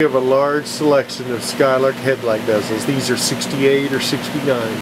We have a large selection of Skylark headlight bezels. These are 68 or 69.